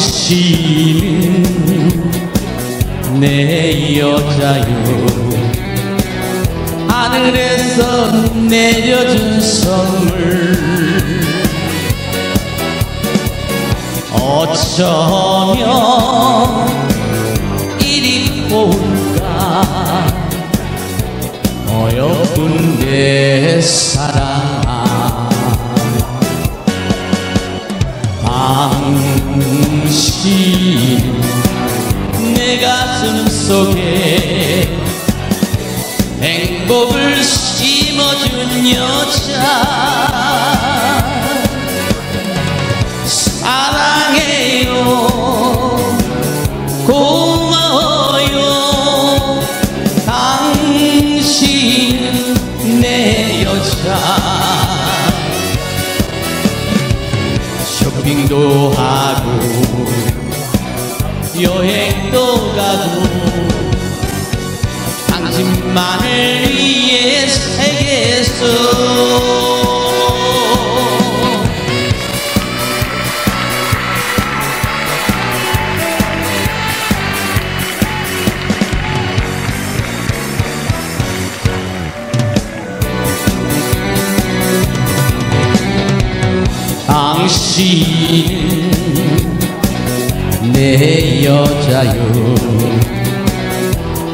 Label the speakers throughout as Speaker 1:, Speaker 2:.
Speaker 1: 당신은 내 여자요. 하늘에서 내려준 선물. 어쩌면 이리 올까? 어여쁜 내 사랑 당신 내 가슴 속에 행복을 심어준 여자. 사랑해요. 고마워요. 당신 내 여자. 쇼핑도 하 가고 당신만을 위해 살겠어 당신 내 여자요.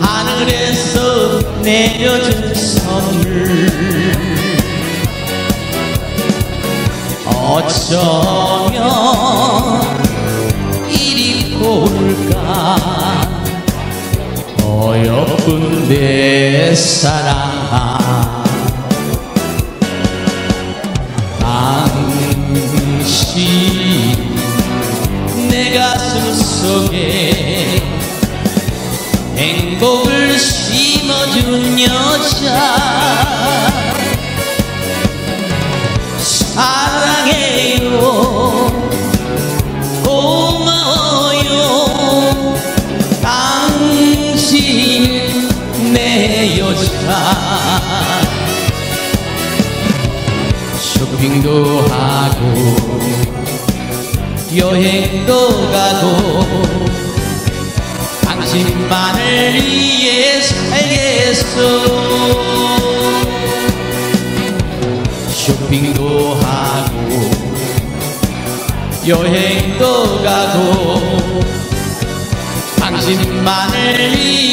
Speaker 1: 하늘에서 내려준 선물 어쩌면 이리 볼까? 어여쁜 내 사랑아. 당신 속에 행복을 심어준 여자. 사랑해요. 고마워요. 당신 내 여자. 쇼핑도 하고 여행도 가고 당신만을 위해 살겠어 쇼핑도 하고 여행도 가고 당신만을 위해